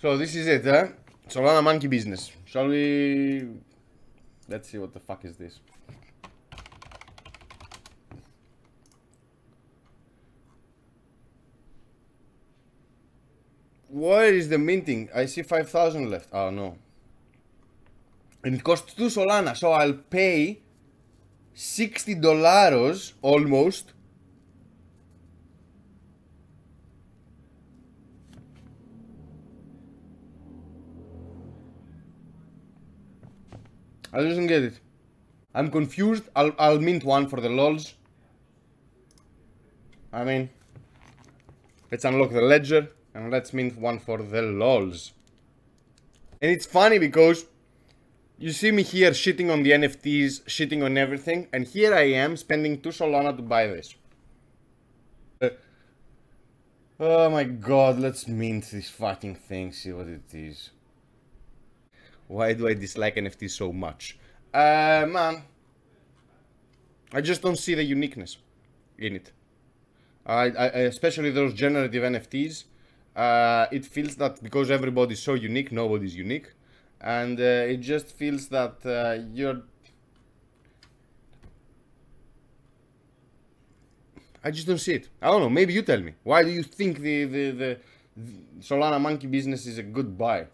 So this is it, huh? Solana monkey business. Shall we... Let's see what the fuck is this. Where is the minting? I see 5,000 left. Oh no. And it costs 2 Solana, so I'll pay 60 dollars almost. I just don't get it. I'm confused. I'll, I'll mint one for the lols. I mean, let's unlock the ledger and let's mint one for the lols. And it's funny because you see me here shitting on the NFTs, shitting on everything, and here I am spending 2 Solana to buy this. Uh, oh my god, let's mint this fucking thing, see what it is. Why do I dislike NFTs so much? Uh, man, I just don't see the uniqueness in it. I, I especially those generative NFTs. Uh, it feels that because everybody's so unique, nobody's unique, and uh, it just feels that uh, you're. I just don't see it. I don't know. Maybe you tell me. Why do you think the the, the, the Solana monkey business is a good buy?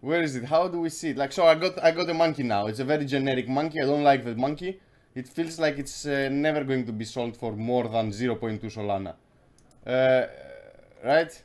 Where is it? How do we see it? Like, so I got I got a monkey now. It's a very generic monkey. I don't like the monkey. It feels like it's uh, never going to be sold for more than 0.2 Solana. Uh, right?